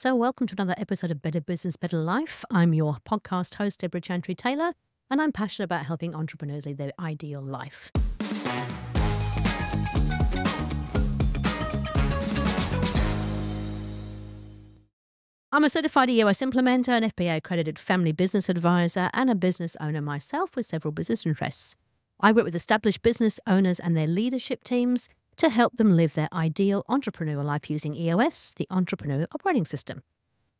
So, welcome to another episode of Better Business, Better Life. I'm your podcast host, Debra Chantry Taylor, and I'm passionate about helping entrepreneurs lead their ideal life. I'm a certified EOS implementer, an FBA accredited family business advisor, and a business owner myself with several business interests. I work with established business owners and their leadership teams to help them live their ideal entrepreneur life using EOS, the Entrepreneur Operating System.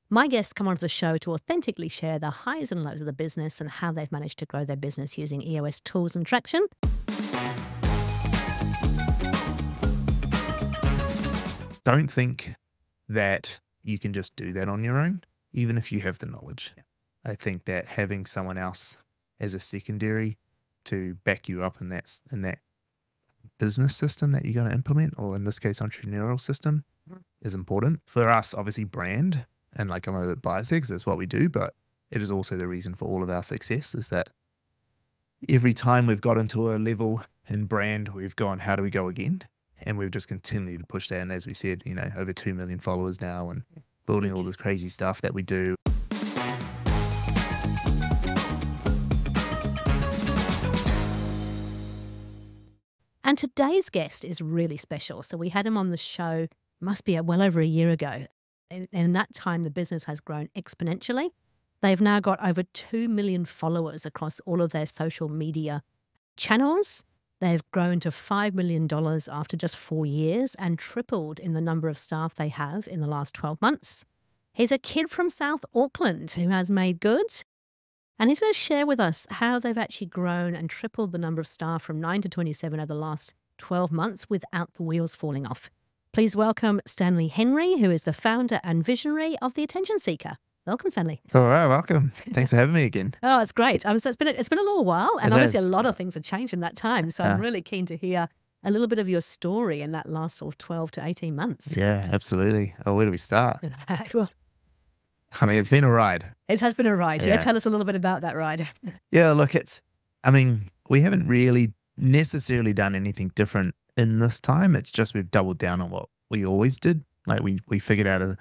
My guests come onto the show to authentically share the highs and lows of the business and how they've managed to grow their business using EOS tools and traction. Don't think that you can just do that on your own, even if you have the knowledge. Yeah. I think that having someone else as a secondary to back you up in that in that business system that you're going to implement, or in this case, entrepreneurial system, is important. For us, obviously, brand and like I'm a bit biased because that's what we do, but it is also the reason for all of our success is that every time we've got into a level in brand, we've gone, how do we go again? And we've just continued to push that. And as we said, you know, over 2 million followers now and building all this crazy stuff that we do. And today's guest is really special. So we had him on the show, must be uh, well over a year ago. And and in that time, the business has grown exponentially. They've now got over 2 million followers across all of their social media channels. They've grown to $5 million after just four years and tripled in the number of staff they have in the last 12 months. He's a kid from South Auckland who has made good and he's going to share with us how they've actually grown and tripled the number of staff from 9 to 27 over the last 12 months without the wheels falling off. Please welcome Stanley Henry, who is the founder and visionary of The Attention Seeker. Welcome, Stanley. All right, welcome. Thanks for having me again. Oh, it's great. Um, so it's been a, it's been a little while, and It obviously has. a lot of things have changed in that time. So I'm really keen to hear a little bit of your story in that last sort of 12 to 18 months. Yeah, absolutely. Oh, where do we start? well, I mean, it's been a ride. it has been a ride. Yeah. Yeah. Tell us a little bit about that ride. Yeah, look, it's, I mean, we haven't really necessarily done anything different in this time. It's just we've doubled down on what we always did. Like we, we figured out a,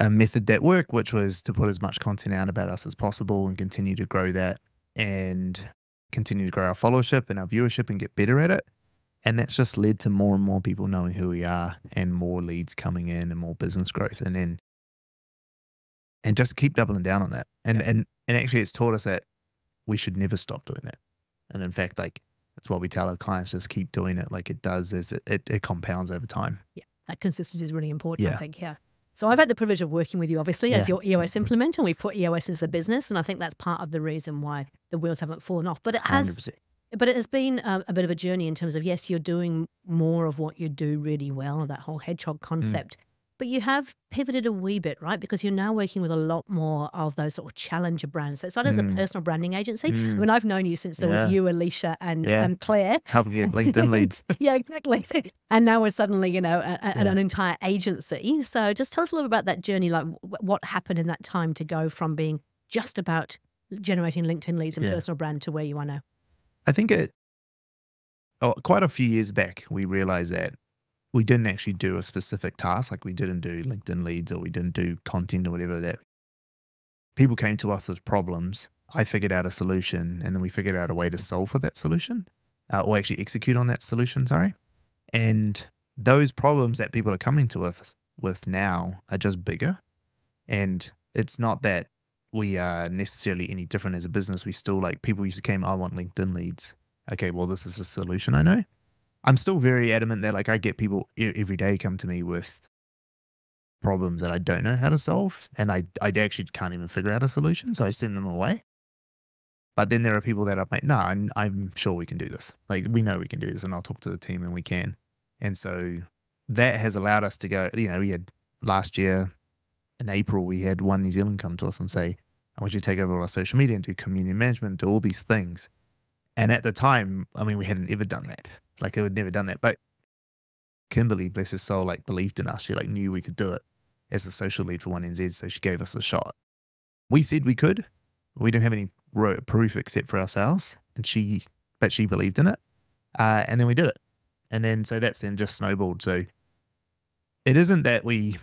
a method that worked, which was to put as much content out about us as possible and continue to grow that and continue to grow our followership and our viewership and get better at it. And that's just led to more and more people knowing who we are and more leads coming in and more business growth. And then, and just keep doubling down on that. And, Yeah. and, and actually it's taught us that we should never stop doing that. And in fact, like that's what we tell our clients, just keep doing it. Like it does is it, it, it compounds over time. Yeah, that consistency is really important, I think. Yeah. So I've had the privilege of working with you, obviously, as your EOS implementer, and we've put EOS into the business, and I think that's part of the reason why the wheels haven't fallen off. But it has, 100%. but it has been a, a bit of a journey in terms of yes, you're doing more of what you do really well, that whole hedgehog Mm. But you have pivoted a wee bit, right? Because you're now working with a lot more of those sort of challenger brands. So it's not as a Mm. personal branding agency. I Mm. mean, I've known you since there Yeah. was you, Alicia, and Yeah. um, Claire. Helping get LinkedIn leads. yeah, exactly. And now we're suddenly, you know, a, a- Yeah. an entire agency. So just tell us a little bit about that journey, like wh- what happened in that time to go from being just about generating LinkedIn leads and personal brand to where you are now. I think it, oh, quite a few years back, we realized that we didn't actually do a specific task. Like we didn't do LinkedIn leads or we didn't do content or whatever that people came to us with problems. I figured out a solution and then we figured out a way to solve for that solution uh, or actually execute on that solution. Sorry. And those problems that people are coming to us with now are just bigger. And it's not that we are necessarily any different as a business. We still like people used to came, I want LinkedIn leads. Okay, well, this is a solution I know. I'm still very adamant that like I get people every day come to me with problems that I don't know how to solve, and I I actually can't even figure out a solution, so I send them away. But then there are people that are like, no, I'm, I'm sure we can do this. Like we know we can do this, and I'll talk to the team, and we can. And so that has allowed us to go. You know, we had last year in April, we had one New Zealand come to us and say, I want you to take over all our social media and do community management, do all these things. And at the time, I mean, we hadn't ever done that. Like, I had never done that. But Kimberly, bless her soul, like believed in us. She like knew we could do it as the social lead for One NZ, so she gave us a shot. We said we could. We didn't have any proof except for ourselves, and she, but she believed in it, uh, and then we did it. And then so that's then just snowballed. So it isn't that we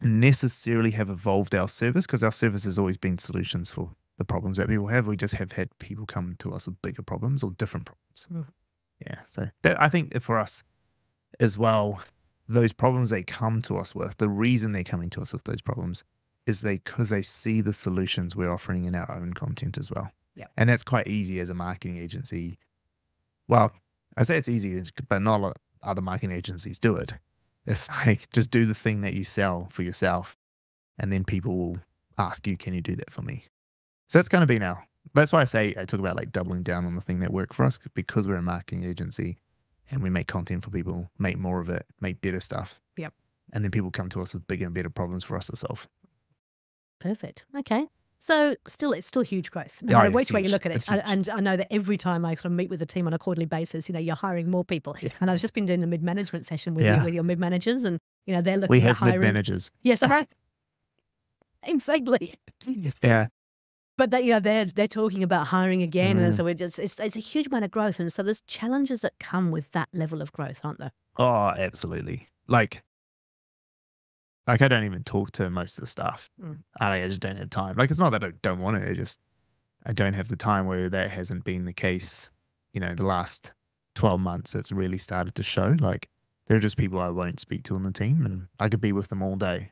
necessarily have evolved our service because our service has always been solutions for the problems that people have. We just have had people come to us with bigger problems or different problems. Mm. Yeah. So that, I think for us as well, those problems they come to us with, the reason they're coming to us with those problems is they because they see the solutions we're offering in our own content as well. Yep. And that's quite easy as a marketing agency. Well, I say it's easy, but not a lot of other marketing agencies do it. It's like just do the thing that you sell for yourself, and then people will ask you, "Can you do that for me?" So that's kind of been our. That's why I say I talk about like doubling down on the thing that worked for us because we're a marketing agency, and we make content for people, make more of it, make better stuff. Yep. And then people come to us with bigger and better problems for us to solve. Perfect. Okay. So still, it's still huge growth. No Oh, matter which way you look at it, I- and I know that every time I sort of meet with the team on a quarterly basis, you know, you're hiring more people. Yeah. And I've just been doing a mid management session with Yeah. you, with your mid managers, and you know they're looking We at have mid hiring. managers. Yes, right. Exactly. Yeah. But they, you know, they're they're talking about hiring again, and Mm. so it just it's it's a huge amount of growth, and so there's challenges that come with that level of growth, aren't there? Oh, absolutely. Like, like I don't even talk to most of the staff. Mm. I, I just don't have time. Like, it's not that I don't want to. I just I don't have the time. Where that hasn't been the case. You know, the last twelve months, it's really started to show. Like, there are just people I won't speak to on the team, and I could be with them all day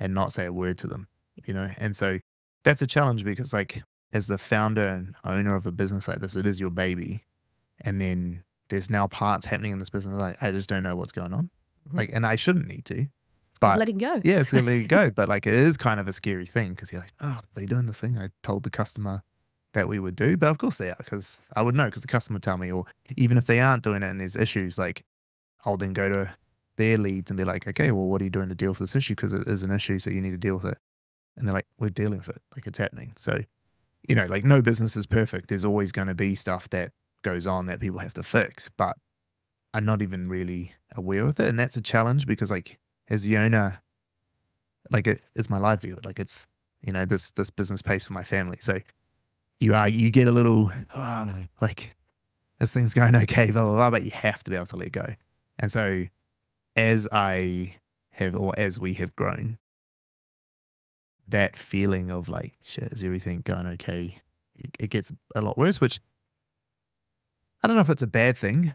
and not say a word to them. You know, and so that's a challenge because, like, as the founder and owner of a business like this, it is your baby, and then there's now parts happening in this business like I just don't know what's going on. Mhm. Like, and I shouldn't need to, but Letting go. yeah, it's gonna let it go. But like, it is kind of a scary thing because you're like, oh, they're they doing the thing I told the customer that we would do? But of course they are because I would know because the customer would tell me. Or even if they aren't doing it and there's issues, like I'll then go to their leads and be like, okay, well, what are you doing to deal with this issue? Because it is an issue, so you need to deal with it. And they're like, we're dealing with it, like it's happening. So, you know, like no business is perfect. There's always going to be stuff that goes on that people have to fix, but I'm not even really aware of it, and that's a challenge because like as the owner like it, it's my livelihood like it's you know this this business pays for my family so you are you get a little "Oh, like this thing's going okay blah blah blah but you have to be able to let go and so as i have or as we have grown that feeling of like shit is everything going okay it, it gets a lot worse which i don't know if it's a bad thing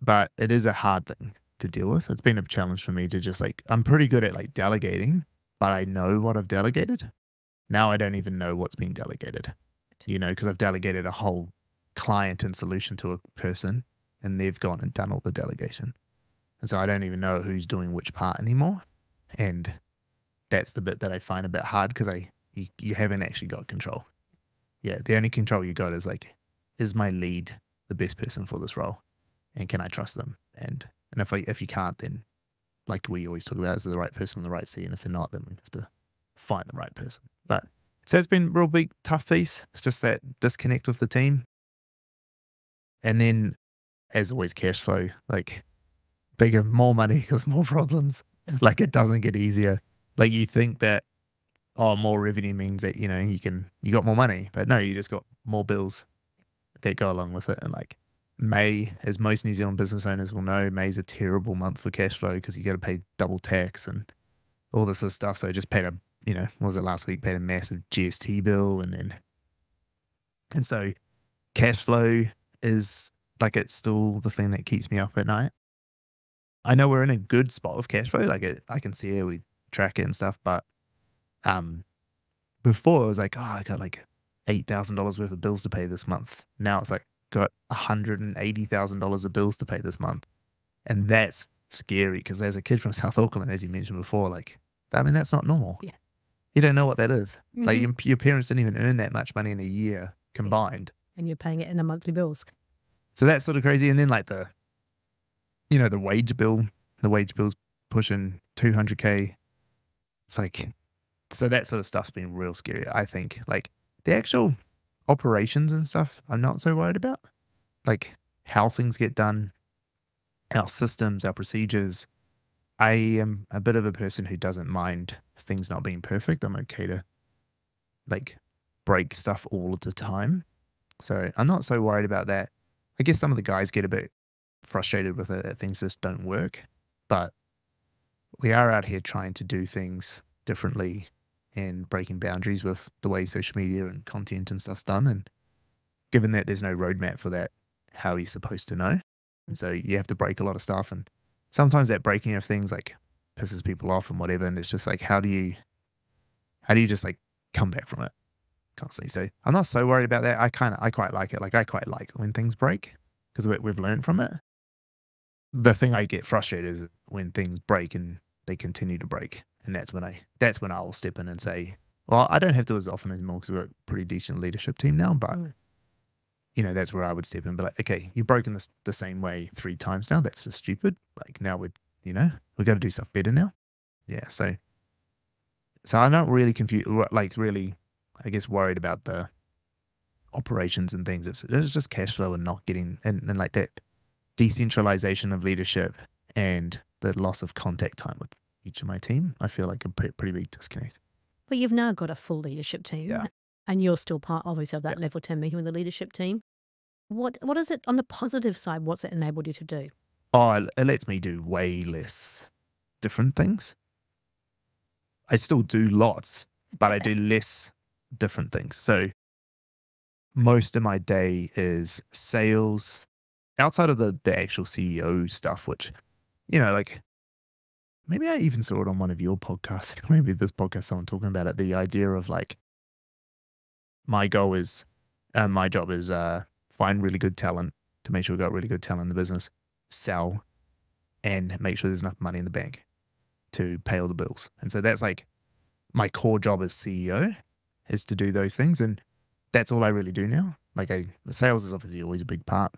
but it is a hard thing to deal with it's been a challenge for me to just like i'm pretty good at like delegating but I know what I've delegated. Now I don't even know what's being delegated, you know, because I've delegated a whole client and solution to a person and they've gone and done all the delegation. And so I don't even know who's doing which part anymore. And that's the bit that I find a bit hard because I, you, you haven't actually got control. Yeah. The only control you got is like, is my lead the best person for this role? And can I trust them? And, and if I, if you can't, then like we always talk about, is the right person on the right seat? And if they're not, then we have to find the right person. But so it's been a real big tough piece. It's just that disconnect with the team. And then as always, cash flow, like bigger, more money because more problems. It's like it doesn't get easier. Like you think that oh, more revenue means that, you know, you can you got more money. But no, you just got more bills that go along with it. And like May, as most New Zealand business owners will know, May's a terrible month for cash flow because you got to pay double tax and all this other stuff. So I just paid a, you know, what was it last week? Paid a massive GST bill, and then, and so cash flow is like it's still the thing that keeps me up at night. I know we're in a good spot with cash flow. Like it, I can see it, we track it and stuff, but um, before it was like, oh, I got like eight thousand dollars worth of bills to pay this month. Now it's like got $180,000 of bills to pay this month. And that's scary because as a kid from South Auckland, as you mentioned before, like, I mean, that's not normal. Yeah. You don't know what that is. Like, Mhm. your, your parents didn't even earn that much money in a year combined. and you're paying it in a monthly bills. So that's sort of crazy. And then, like, the, you know, the wage bill, the wage bill's pushing 200K. It's like, so that sort of stuff's been real scary, I think. Like, the actual operations and stuff, I'm not so worried about. Like, how things get done, our systems, our procedures. I am a bit of a person who doesn't mind things not being perfect. I'm okay to, like, break stuff all the time. So I'm not so worried about that. I guess some of the guys get a bit frustrated with it that things just don't work, but we are out here trying to do things differently and breaking boundaries with the way social media and content and stuff's done. And given that there's no roadmap for that, how are you supposed to know? And so you have to break a lot of stuff. And sometimes that breaking of things like pisses people off and whatever. And it's just like, how do you, how do you just like come back from it constantly? So I'm not so worried about that. I kind of, I quite like it. Like I quite like when things break because we, we've learned from it. The thing I get frustrated is when things break and they continue to break. And that's when I, that's when I will step in and say, well, I don't have to as often anymore because we're a pretty decent leadership team now, but Mm. you know, that's where I would step in. But like, okay, you've broken this the same way three times now. That's just stupid. Like now we're, you know, we got to do stuff better now. Yeah. So, so I'm not really confused, like really, I guess, worried about the operations and things. It's, it's just cash flow and not getting, and, and like that decentralization of leadership and the loss of contact time with each of my team. I feel like a pretty, pretty big disconnect. But you've now got a full leadership team, Yeah. and you're still part, obviously, of that level 10 meeting with the leadership team. What What is it on the positive side? What's it enabled you to do? Oh, it lets me do way less different things. I still do lots, but I do less different things. So most of my day is sales outside of the, the actual CEO stuff, which, you know, like maybe I even saw it on one of your podcasts. Maybe this podcast, someone talking about it. The idea of like, my goal is, and my job is, uh, find really good talent to make sure we've got really good talent in the business sell and make sure there's enough money in the bank to pay all the bills. And so that's like my core job as CEO is to do those things. And that's all I really do now. Like I, the sales is obviously always a big part.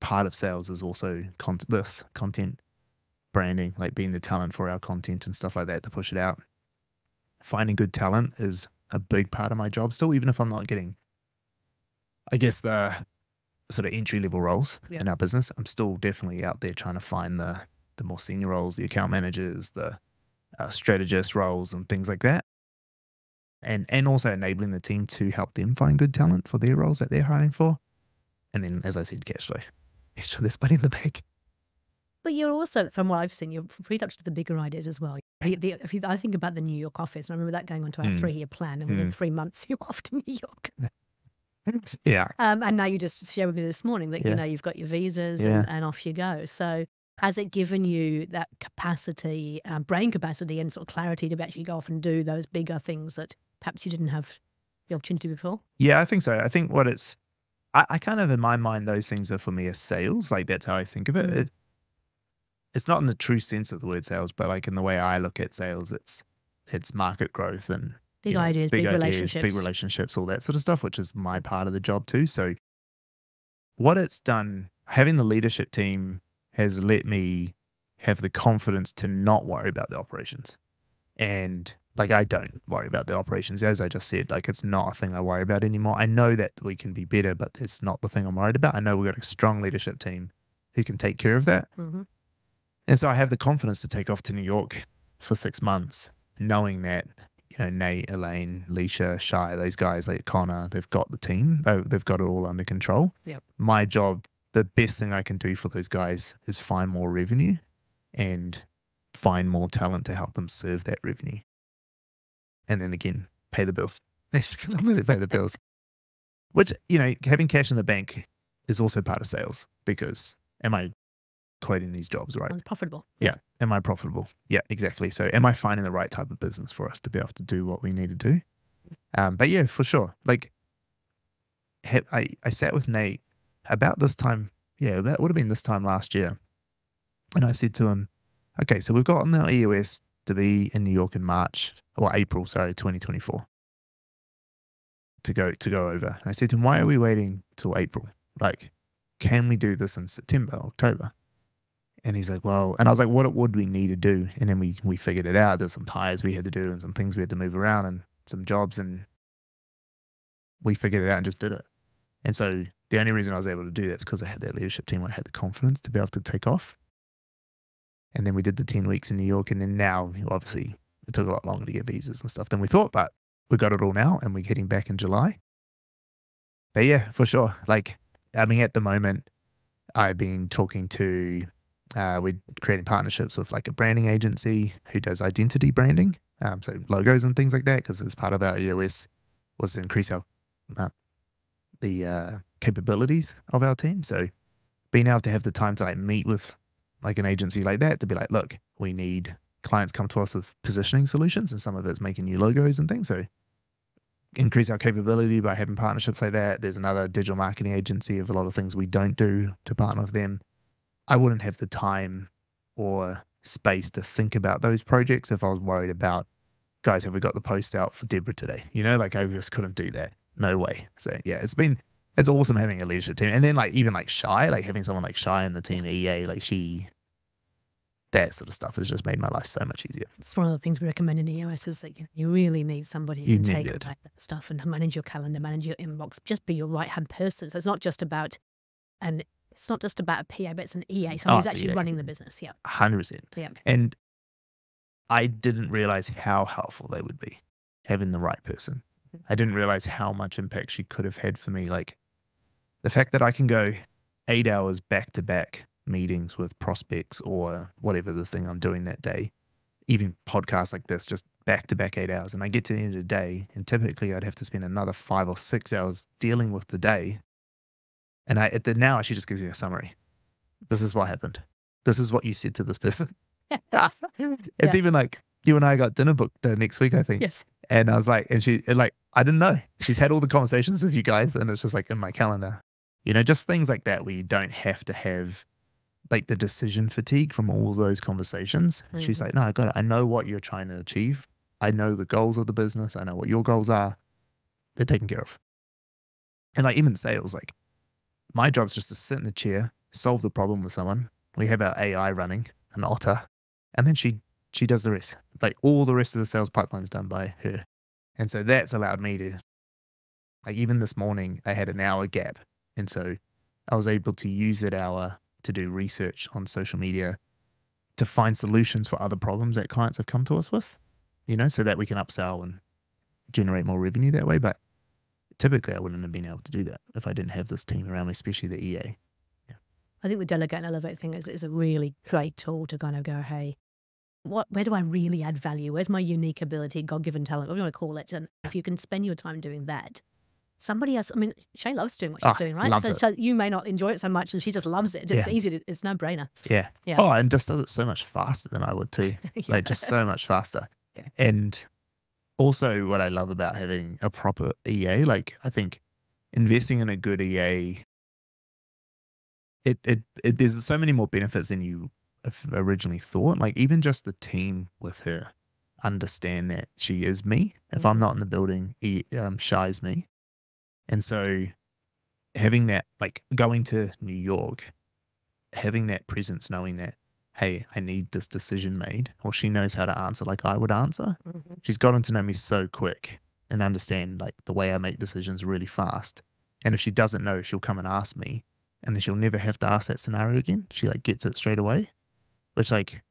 Part of sales is also con- this content branding, like being the talent for our content and stuff like that to push it out. Finding good talent is a big part of my job still, even if I'm not getting, I guess, the sort of entry level roles Yeah. in our business. I'm still definitely out there trying to find the the more senior roles, the account managers, the uh, strategist roles, and things like that. And and also enabling the team to help them find good talent for their roles that they're hiring for. And then, as I said, cash flow. Make sure there's money in the bank. But you're also, from what I've seen, you're pretty up to the bigger ideas as well. The, you, I think about the New York office, and I remember that going on to our Mm. three year plan, and within Mm. three months, you're off to New York. Yeah. Um, and now you just shared with me this morning that Yeah. you know you've got your visas Yeah. and, and off you go. So has it given you that capacity, um, brain capacity, and sort of clarity to actually go off and do those bigger things that perhaps you didn't have the opportunity before? Yeah, I think so. I think what it's, I, I kind of in my mind, those things are for me as sales. Like that's how I think of it. Mm. it. It's not in the true sense of the word sales, but like in the way I look at sales, it's it's market growth and Big you know, ideas, big, ideas, relationships. big relationships, all that sort of stuff, which is my part of the job too. So, what it's done, having the leadership team has let me have the confidence to not worry about the operations. And like, I don't worry about the operations. As I just said, like, it's not a thing I worry about anymore. I know that we can be better, but it's not the thing I'm worried about. I know we've got a strong leadership team who can take care of that. hmm And so I have the confidence to take off to New York for six months, knowing that, you know, Nate, Elaine, Leisha, Shy, those guys like Connor, they've got the team. They- They've got it all under control. Yep. My job, the best thing I can do for those guys is find more revenue and find more talent to help them serve that revenue. And then again, pay the bills. I'm going to pay the bills. Which, you know, having cash in the bank is also part of sales because am I quoting these jobs right? Profitable. Yeah. Am I profitable? Yeah, exactly. So am I finding the right type of business for us to be able to do what we need to do? Um, but yeah, for sure. Like I, I sat with Nate about this time. Yeah, that would have been this time last year. And I said to him, okay, so we've got on the EOS to be in New York in March or April, sorry, 2024 to go, to go over. And I said to him, why are we waiting till April? Like, can we do this in September, October? And he's like, well, and I was like, what would we need to do? And then we we figured it out. There's some tires we had to do and some things we had to move around and some jobs, and we figured it out and just did it. And so the only reason I was able to do that is because I had that leadership team. I had the confidence to be able to take off. And then we did the ten weeks in New York, and then now obviously it took a lot longer to get visas and stuff than we thought, but we got it all now, and we're getting back in July. But yeah, for sure. Like, I mean, at the moment, I've been talking to uh, we're creating partnerships with like a branding agency who does identity branding. um, so logos and things like that, because it's part of our EOS was to increase our uh, the uh, capabilities of our team. So being able to have the time to like meet with like an agency like that to be like, look, we need clients come to us with positioning solutions, and some of it's making new logos and things. So increase our capability by having partnerships like that. There's another digital marketing agency of a lot of things we don't do to partner with them. I wouldn't have the time or space to think about those projects if I was worried about, guys, have we got the post out for Debra today? You know, like I just couldn't do that. No way. So yeah, it's been it's awesome having a leadership team. And then like even like Shy, like having someone like Shy in the team EA, like she that sort of stuff has just made my life so much easier. It's one of the things we recommend in EOS is that you, you really need somebody who You can take it. that stuff and manage your calendar, manage your inbox, just be your right hand person. So it's not just about and it's not just about a PA, but it's an EA, someone Oh, who's actually EA. running the business. Yeah. hundred percent. Yeah. And I didn't realize how helpful they would be having the right person. Mhm. I didn't realize how much impact she could have had for me. Like the fact that I can go eight hours back to back meetings with prospects or whatever the thing I'm doing that day, even podcasts like this, just back to back eight hours. And I get to the end of the day, and typically I'd have to spend another five or six hours dealing with the day. And I at the now I should just give you a summary. This is what happened. This is what you said to this person. It's even like you and I got dinner booked uh, next week, I think. Yes. And I was like, and she, and like, I didn't know. She's had all the conversations with you guys, and it's just like in my calendar. You know, just things like that where you don't have to have like the decision fatigue from all those conversations. She's Mhm. like, no, I got it. I know what you're trying to achieve. I know the goals of the business. I know what your goals are. They're taken care of. And like even sales, like my job's just to sit in the chair, solve the problem with someone. We have our AI running, an otter, and then she she does the rest. Like all the rest of the sales pipeline's done by her. And so that's allowed me to like even this morning I had an hour gap. And so I was able to use that hour to do research on social media to find solutions for other problems that clients have come to us with, you know, so that we can upsell and generate more revenue that way. But typically I wouldn't have been able to do that if I didn't have this team around me, especially the EA. I think the delegate and elevate thing is, is a really great tool to kind of go, hey, what, where do I really add value? Where's my unique ability, God given talent, whatever you want to call it? And if you can spend your time doing that, somebody else, I mean, Shay loves doing what she's Ah, doing, right? So, so you may not enjoy it so much and she just loves it. It's Yeah. easy to, it's no brainer. Yeah. Yeah. Oh, and just does it so much faster than I would too. like just so much faster. Yeah. And also what I love about having a proper EA, like I think investing in a good EA, it, it, it there's so many more benefits than you originally thought. Like even just the team with her understand that she is me. If I'm Mhm. not in the building, he um, shies me. And so having that, like going to New York, having that presence, knowing that hey, I need this decision made, or she knows how to answer like I would answer. Mhm. She's gotten to know me so quick and understand like the way I make decisions really fast. And if she doesn't know, she'll come and ask me, and then she'll never have to ask that scenario again. She like gets it straight away, which like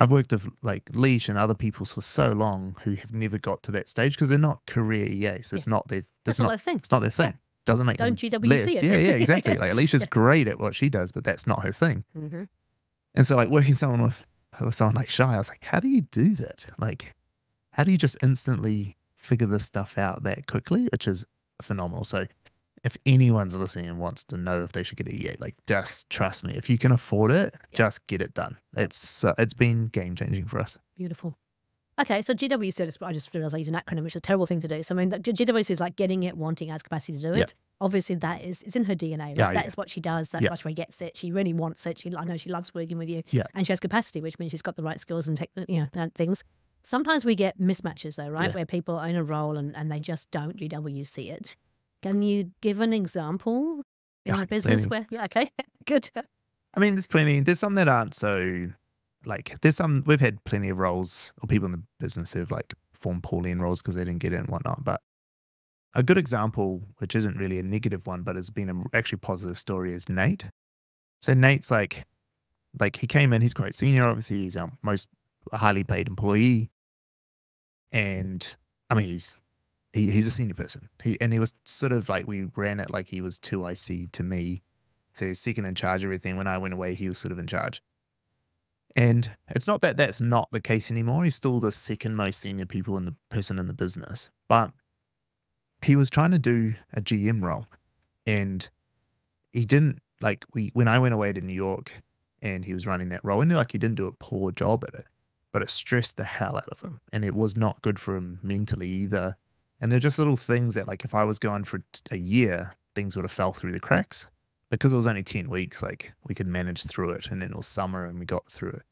I've worked with like Leash and other people for so long who have never got to that stage because they're not career EAs. It's not their, it's not not, their thing. it's not their thing. Doesn't make them Don't GWC less. it. Yeah, yeah, exactly. Like Alicia's Yeah. great at what she does, but that's not her thing. hmm And so like working someone with, with someone like Shy, I was like, how do you do that? Like, how do you just instantly figure this stuff out that quickly? Which is phenomenal. So if anyone's listening and wants to know if they should get a EA, like just trust me. If you can afford it, just get it done. It's uh, it's been game changing for us. Beautiful. Okay, so GWC, I just, I just realized I used an acronym, which is a terrible thing to do. So, I mean, the- GWC is like getting it, wanting, has capacity to do it. Obviously, that is it's in her DNA. Right? Yeah, That yeah. is what she does. That's why she gets it. She really wants it. She, I know she loves working with you. Yeah. And she has capacity, which means she's got the right skills and tech, you know, and things. Sometimes we get mismatches, though, right? Yeah. Where people own a role and, and they just don't GWC it. Can you give an example in Yeah, a business plenty. where, yeah, okay, good. I mean, there's plenty. There's some that aren't so like. There's some we've had plenty of roles or people in the business who've like performed poorly in roles because they didn't get it and whatnot. But a good example, which isn't really a negative one, but has been a actually positive story, is Nate. So Nate's like, like he came in. He's quite senior. Obviously, he's our most highly paid employee, and I mean, he's he, he's a senior person. He and he was sort of like we ran it like he was two IC to me. So he was second in charge of everything. When I went away, he was sort of in charge. And it's not that that's not the case anymore. He's still the second most senior people in the person in the business, but he was trying to do a GM role, and he didn't like we when I went away to New York, and he was running that role, and like he didn't do a poor job at it, but it stressed the hell out of him, and it was not good for him mentally either. And they're just little things that like if I was going for a year, things would have fell through the cracks because it was only 10 weeks, like we could manage through it. And then it was summer and we got through it.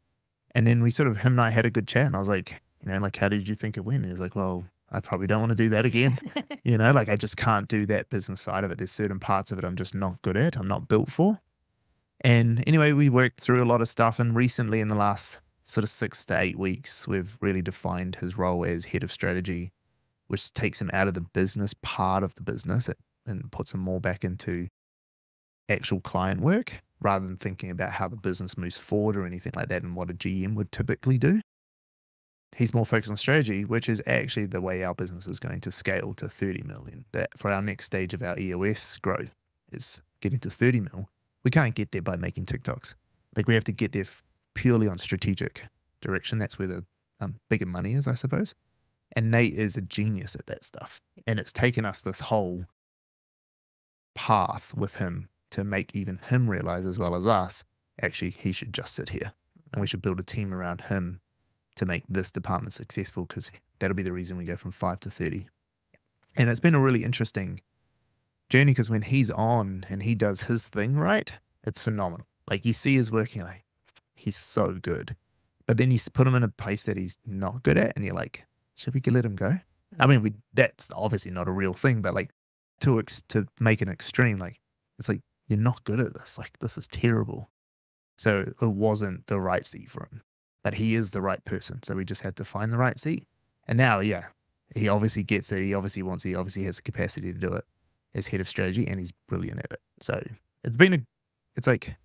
And then we sort of, him and I had a good chat. And I was like, you know, like, how did you think it went? And he was like, well, I probably don't want to do that again. you know, like I just can't do that business side of it. There's certain parts of it I'm just not good at, I'm not built for. And anyway, we worked through a lot of stuff. And recently, in the last sort of six to eight weeks, we've really defined his role as head of strategy, which takes him out of the business part of the business and puts him more back into actual client work rather than thinking about how the business moves forward or anything like that and what a GM would typically do. He's more focused on strategy, which is actually the way our business is going to scale to 30 million. That for our next stage of our EOS growth is getting to 30 mil. We can't get there by making TikToks. Like we have to get there purely on strategic direction. That's where the um, bigger money is, I suppose. And Nate is a genius at that stuff. And it's taken us this whole path with him to make even him realize as well as us, actually, he should just sit here and we should build a team around him to make this department successful because that'll be the reason we go from five to 30. And it's been a really interesting journey because when he's on and he does his thing right, it's phenomenal. Like you see his working, like he's so good. But then you put him in a place that he's not good at, and you're like, should we let him go? I mm. mean, we that's obviously not a real thing, but like to ex, to make an extreme, like it's like you're not good at this. Like, this is terrible. So it wasn't the right seat for him, but he is the right person. So we just had to find the right seat. And now, yeah, he obviously gets it. He obviously wants it. He obviously has the capacity to do it as head of strategy and he's brilliant at it. So it's been a, it's like,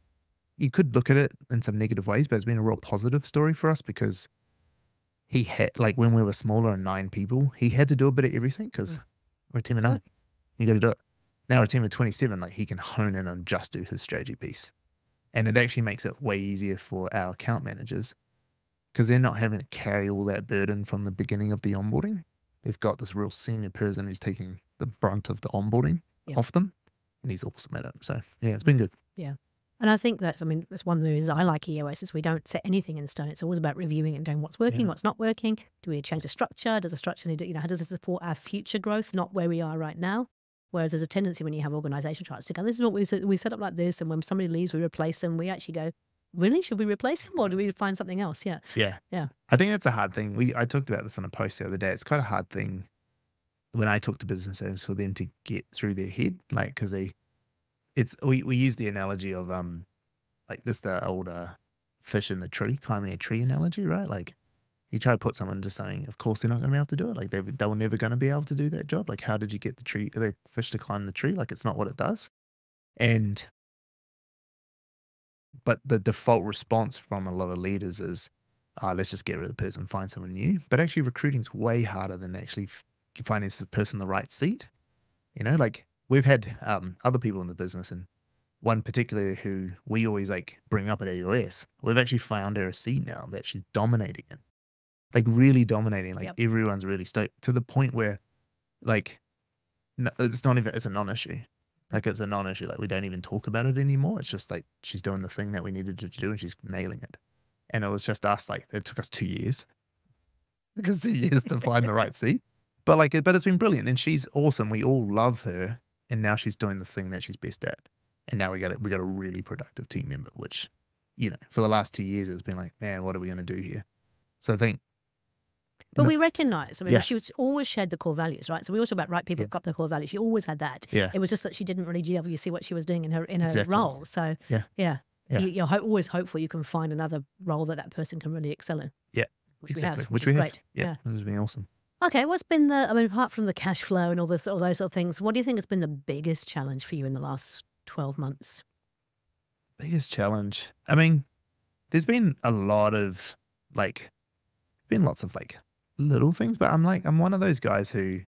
you could look at it in some negative ways, but it's been a real positive story for us because he had, like when we were smaller and nine people, he had to do a bit of everything because mm. we're a team of nine. You got to do it. Now a team of 27, like he can hone in and just do his strategy piece. And it actually makes it way easier for our account managers because they're not having to carry all that burden from the beginning of the onboarding. They've got this real senior person who's taking the brunt of the onboarding yeah. off them. And he's awesome at it. So yeah, it's been good. Yeah. And I think that's, I mean, it's one of the reasons I like EOS is we don't set anything in stone. It's always about reviewing and doing what's working, yeah. what's not working. Do we change the structure? Does the structure need to, you know, how does it support our future growth, not where we are right now? Whereas there's a tendency when you have organisation charts to go, this is what we set, we set up like this, and when somebody leaves, we replace them. We actually go, really, should we replace them or do we find something else? Yeah, yeah, yeah. I think that's a hard thing. We I talked about this on a post the other day. It's quite a hard thing when I talk to business owners for them to get through their head, like because they, it's we we use the analogy of um, like this the older fish in the tree climbing a tree analogy, right? Like you try to put someone into something, of course they're not going to be able to do it. Like they they were never going to be able to do that job. Like how did you get the tree, the fish to climb the tree? Like it's not what it does. And but the default response from a lot of leaders is, oh, let's just get rid of the person, find someone new. But actually, recruiting is way harder than actually finding this person the right seat. You know, like we've had um, other people in the business, and one particular who we always like bring up at AOS, we've actually found her a seat now that she's dominating in like really dominating. Like yep. everyone's really stoked to the point where, like, no, it's not even it's a non-issue. Like it's a non-issue. Like we don't even talk about it anymore. It's just like she's doing the thing that we needed to do, and she's nailing it. And it was just us. Like it took us two years, because two years to find the right seat. But like, but it's been brilliant, and she's awesome. We all love her, and now she's doing the thing that she's best at. And now we got it. We got a really productive team member, which, you know, for the last two years, it's been like, man, what are we going to do here? So I think but no. we recognise, I mean, yeah. she was always shared the core values, right? So we also about right people yeah. got the core values. She always had that. Yeah. It was just that she didn't really see what she was doing in her in her exactly. role. So yeah, yeah. So yeah. You, are always hopeful you can find another role that that person can really excel in. Yeah, which exactly. we have, which, which we have. Great. Yeah, yeah. this has been awesome. Okay, what's been the? I mean, apart from the cash flow and all this, all those sort of things, what do you think has been the biggest challenge for you in the last twelve months? Biggest challenge. I mean, there's been a lot of like, been lots of like little things, but I'm like, I'm one of those guys who,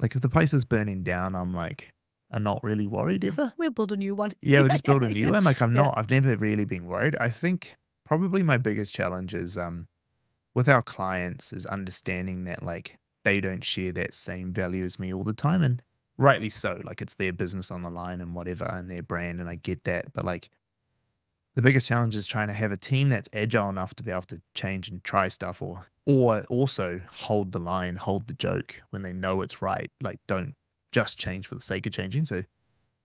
like, if the place is burning down, I'm like, I'm not really worried ever. We'll build a new one. Yeah, we'll just build a new one. Like I'm Yeah. not, I've never really been worried. I think probably my biggest challenge is um with our clients is understanding that like they don't share that same value as me all the time. And rightly so. Like it's their business on the line and whatever and their brand and I get that. But like the biggest challenge is trying to have a team that's agile enough to be able to change and try stuff or or also hold the line, hold the joke when they know it's right. Like don't just change for the sake of changing. So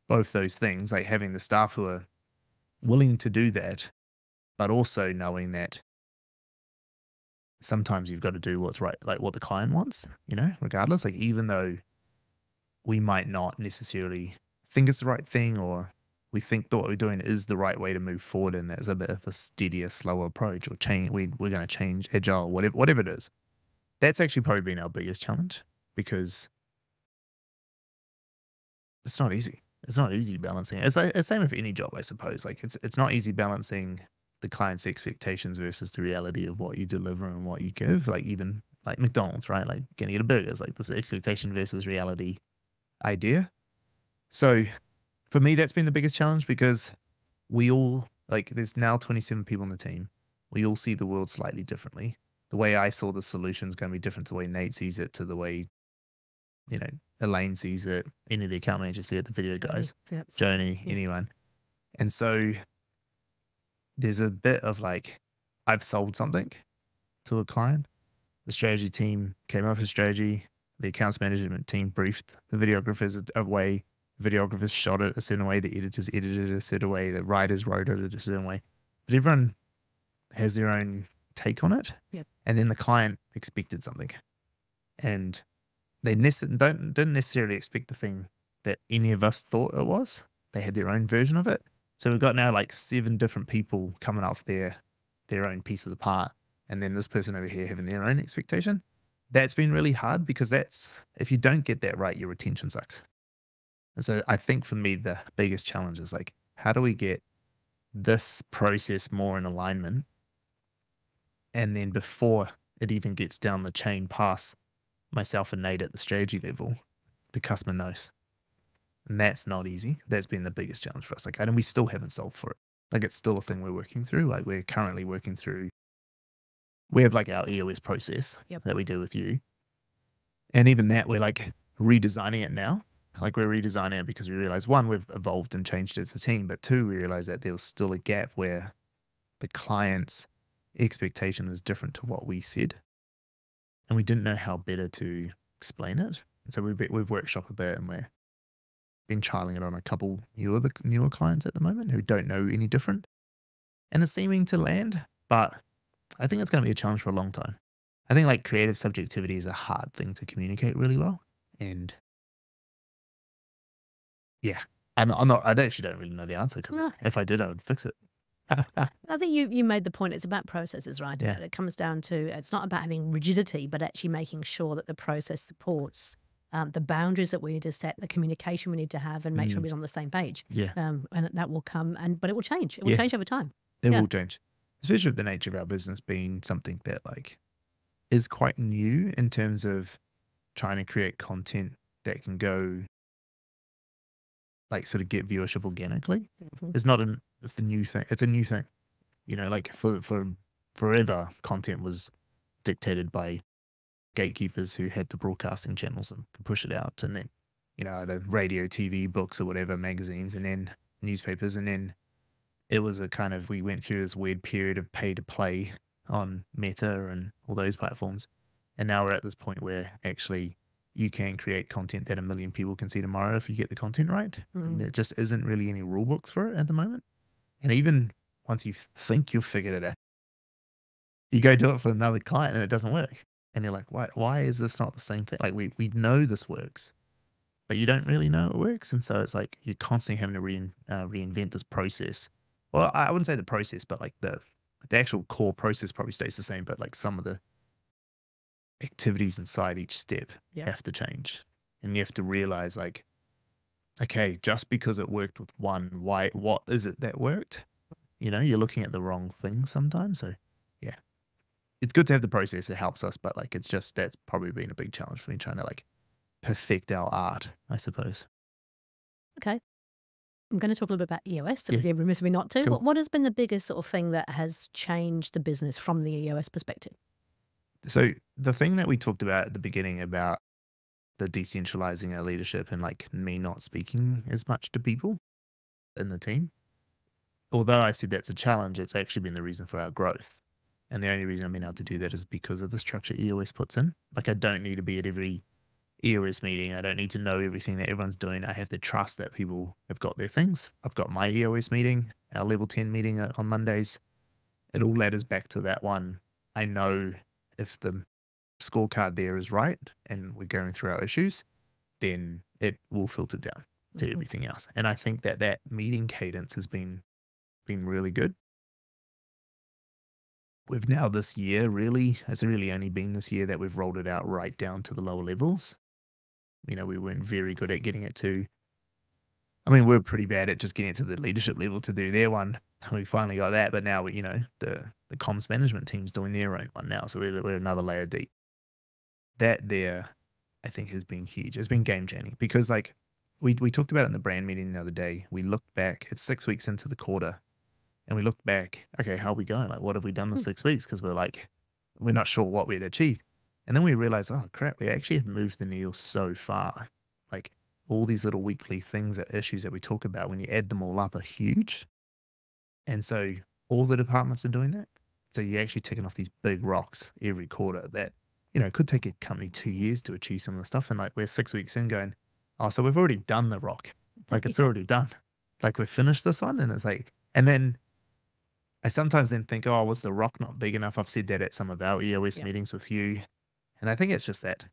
both those things, like having the staff who are willing to do that, but also knowing that sometimes you've got to do what's right, like what the client wants, you know, regardless. Like even though we might not necessarily think it's the right thing or we think that what we're doing is the right way to move forward and there's a bit of a steadier, slower approach or change we we're gonna change agile, whatever whatever it is. That's actually probably been our biggest challenge because it's not easy. It's not easy balancing. It's like same with any job, I suppose. Like it's it's not easy balancing the client's expectations versus the reality of what you deliver and what you give. Like even like McDonald's, right? Like getting a burger is like this expectation versus reality idea. So for me, that's been the biggest challenge because we all like there's now 27 people on the team. We all see the world slightly differently. The way I saw the solution is going to be different to the way Nate sees it, to the way you know Elaine sees it, any of the account managers see it, the video guys. Yep. Journey, Yeah. anyone. And so there's a bit of like, I've sold something to a client. The strategy team came up with a strategy. The accounts management team briefed the videographers a way. Videographers shot it a certain way. The editors edited it a certain way. The writers wrote it a certain way. But everyone has their own take on it. Yep. And then the client expected something. And they nece- don't didn't necessarily expect the thing that any of us thought it was. They had their own version of it. So we've got now like seven different people coming off their their own piece of the part, and then this person over here having their own expectation. That's been really hard because that's if you don't get that right, your retention sucks. And so I think for me the biggest challenge is like how do we get this process more in alignment, and then before it even gets down the chain past myself and Nate at the strategy level, the customer knows. And that's not easy. That's been the biggest challenge for us. Like, and we still haven't solved for it. Like, it's still a thing we're working through. Like, we're currently working through, we have like our EOS process Yep. that we do with you. And even that, we're like redesigning it now. Like, we're redesigning it because we realize one, we've evolved and changed as a team, but two, we realize that there was still a gap where the client's expectation was different to what we said and we didn't know how better to explain it. And so we've, we've workshopped a bit and we're been trialing it on a couple newer, the newer clients at the moment who don't know any different. And it's seeming to land, but I think it's going to be a challenge for a long time. I think like creative subjectivity is a hard thing to communicate really well. And yeah, I'm, I'm not, I don't- actually don't really know the answer because No. Ah. if I did, I would fix it. I think you, you made the point. It's about processes, right? Yeah. It comes down to it's not about having rigidity, but actually making sure that the process supports um, the boundaries that we need to set, the communication we need to have, and make sure Mm. we're on the same page. yeah. Um, and that will come, and but it will change. It will Yeah. change over time. It Yeah. will change, especially with the nature of our business being something that like is quite new in terms of trying to create content that can go like sort of get viewership organically. Mhm. It's not an it's a new thing. It's a new thing. You know, like for for forever, content was dictated by gatekeepers who had the broadcasting channels and could push it out, and then you know the radio, TV, books, or whatever, magazines, and then newspapers, and then it was a kind of we went through this weird period of pay to play on Meta and all those platforms, and now we're at this point where actually you can create content that a million people can see tomorrow if you get the content right. And Mm. there just isn't really any rule books for it at the moment. And even once you think you've figured it out, you go do it for another client and it doesn't work. And you're like, why, why is this not the same thing? Like, we, we know this works, but you don't really know it works. And so it's like you're constantly having to rein, uh, reinvent this process. Well, I wouldn't say the process, but like the, the actual core process probably stays the same, but like some of the activities inside each step Yeah. have to change. And you have to realize, like, okay, just because it worked with one, why, what is it that worked? You know, you're looking at the wrong thing sometimes. So, it's good to have the process. It helps us, but like, it's just that's probably been a big challenge for me trying to like perfect our art, I suppose. Okay. I'm going to talk a little bit about EOS. So Yeah. it'd be remiss of me not to. Cool. What, what has been the biggest sort of thing that has changed the business from the EOS perspective? So the thing that we talked about at the beginning about the decentralizing our leadership and like me not speaking as much to people in the team, although I said that's a challenge, it's actually been the reason for our growth. And the only reason I've been able to do that is because of the structure EOS puts in. Like I don't need to be at every EOS meeting. I don't need to know everything that everyone's doing. I have to trust that people have got their things. I've got my EOS meeting, our level 10 meeting uh, on Mondays. It all ladders back to that one. I know if the scorecard there is right and we're going through our issues, then it will filter down to Mhm. everything else. And I think that that meeting cadence has been been really good. We've now this year really has really only been this year that we've rolled it out right down to the lower levels. You know, we weren't very good at getting it to. I mean, we're pretty bad at just getting it to the leadership level to do their one. We finally got that, but now we, you know, the the comms management team's doing their own one now, so we're we're another layer deep. That there, I think, has been huge. It's been game changing because, like, we we talked about it in the brand meeting the other day. We looked back. It's six weeks into the quarter, and we looked back. Okay, how are we going? Like, what have we done in Hmm. six weeks? Because we're like, we're not sure what we'd achieved. And then we realized, oh crap, we actually have moved the needle so far. Like all these little weekly things, that issues that we talk about, when you add them all up, are huge. And so all the departments are doing that. So you're actually taking off these big rocks every quarter that, you know, could take a company two years to achieve some of the stuff. And like we're six weeks in going, oh, so we've already done the rock. Like it's already done. Like we've finished this one. And it's like, and then I sometimes then think, oh, was the rock not big enough? I've said that at some of our EOS Yeah. meetings with you. And I think it's just that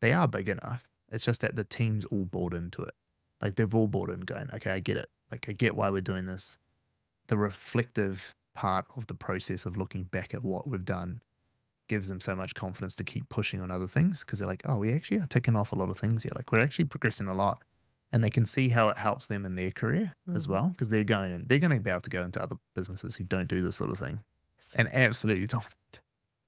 they are big enough. It's just that the team's all bought into it. Like they've all bought in going, okay, I get it. Like I get why we're doing this. The reflective part of the process of looking back at what we've done gives them so much confidence to keep pushing on other things because they're like, oh, we actually are ticking off a lot of things here. Like we're actually progressing a lot. And they can see how it helps them in their career as Mhm. well because they're going and they're going to be able to go into other businesses who don't do this sort of thing and absolutely dominate.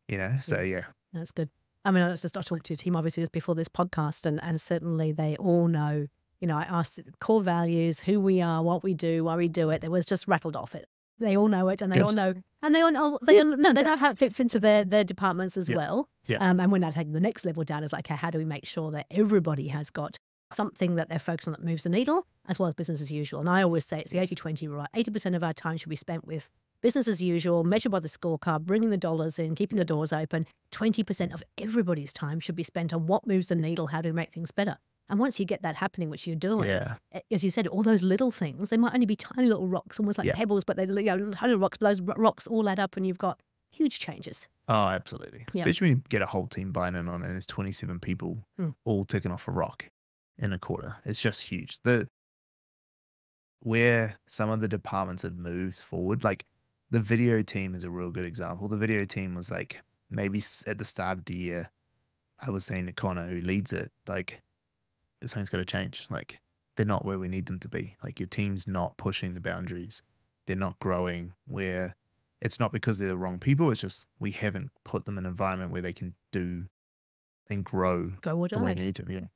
You know, so yeah, That's good. I mean, I was just I talked to your team obviously just before this podcast, and and certainly they all know. You know, I asked core values, who we are, what we do, why we do it. It was just rattled off it. They all know it, and they all know, and they all know. They all, no, they know how it fits into their their departments as Yeah. well. Yeah. Um, and we're now taking the next level down. Is like, okay, how do we make sure that everybody has got something that they're focused on that moves the needle, as well as business as usual. And I always say it's the 80-20 rule. Eighty percent of our time should be spent with business as usual, measured by the scorecard, bringing the dollars in, keeping the doors open. 20% of everybody's time should be spent on what moves the needle, how do we make things better. And once you get that happening, which you're doing, yeah, as you said, all those little things, they might only be tiny little rocks, almost like Yeah. pebbles, but they're you know, tiny rocks, but those rocks all add up and you've got huge changes. Oh, absolutely. Yeah. Especially when you get a whole team buying in on it and there's 27 people Hmm. all ticking off a rock in a quarter. It's just huge. The where some of the departments have moved forward, like the video team is a real good example. The video team was like maybe at the start of the year, I was saying to Connor, who leads it, like something's got to change. Like they're not where we need them to be. Like your team's not pushing the boundaries. They're not growing. Where it's not because they're the wrong people. It's just we haven't put them in an environment where they can do and grow Go or the way they need to. Yeah.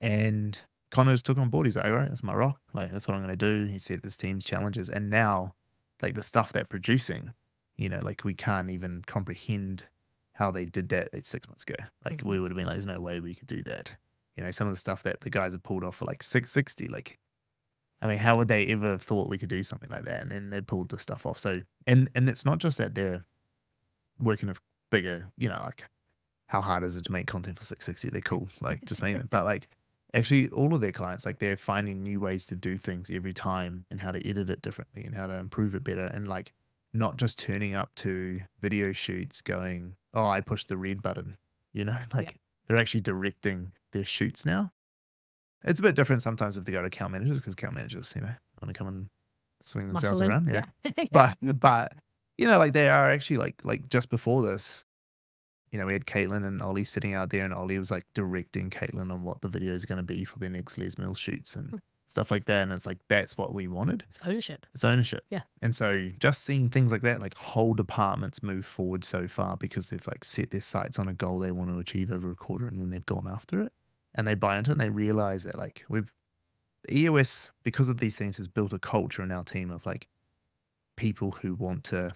And Connors took on board. He's like, all right, that's my rock. Like that's what I'm gonna do. He said this team's challenges, and now, like the stuff they're producing, you know, like we can't even comprehend how they did that like six months ago. Like we mm-hmm. would have been like, there's no way we could do that. You know, some of the stuff that the guys have pulled off for like 660, like I mean, how would they ever have thought we could do something like that? And then they pulled the stuff off. So, and and it's not just that they're working with bigger, you know, like how hard is it to make content for 660? They're cool, like just make them. But like, actually, all of their clients, like they're finding new ways to do things every time and how to edit it differently and how to improve it better. And like, not just turning up to video shoots going, oh, I pushed the red button, you know, like they're actually directing their shoots now. It's a bit different sometimes if they go to account managers because account managers, you know, want to come and swing themselves Muscle in. around. Yeah. yeah. But, but, you know, like they are actually like, like just before this, you know, we had Caitlin and Ollie sitting out there and Ollie was like directing Caitlin on what the video is going to be for their next Les Mills shoots and Hmm. stuff like that. And it's like, that's what we wanted. it's ownership. It's ownership. Yeah. And so just seeing things like that, like whole departments move forward so far because they've like set their sights on a goal they want to achieve over a quarter and then they've gone after it and they buy into it and they realize that like we've EOS, because of these things, has built a culture in our team of like people who want to